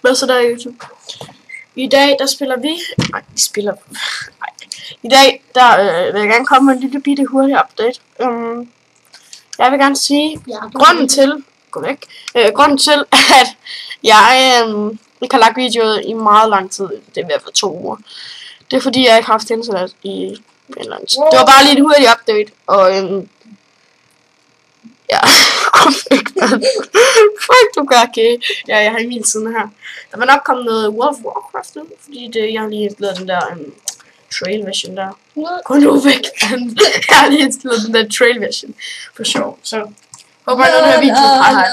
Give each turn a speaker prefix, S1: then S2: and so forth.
S1: Hvad så der YouTube? I dag der spiller vi... Nej, vi spiller... Nej. I dag der øh, vil jeg gerne komme med en lille bitte hurtig update. Um, jeg vil gerne sige,
S2: ja,
S1: grunden til... Gå væk. Øh, grunden til, at jeg øh, ikke har lagt videoet i meget lang tid. Det er i hvert fald to uger. Det er fordi, jeg ikke har haft internet i eller anden tid. Det var bare lige en hurtig update, og øhm, ja. Fuck, du gør okay. Ja, jeg har i min side her. Der var nok kommet noget World of Warcraft ud, fordi det, jeg har lige installeret den der um, trail version der. Gå nu væk, mand. Jeg har lige installeret den der trail version, for sjov. Så håber jeg, at den her video. Hej, hej.